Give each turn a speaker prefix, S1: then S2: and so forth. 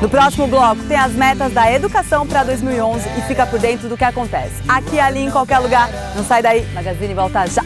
S1: No próximo bloco tem as metas da educação para 2011 e fica por dentro do que acontece. Aqui, ali, em qualquer lugar. Não sai daí, Magazine volta já.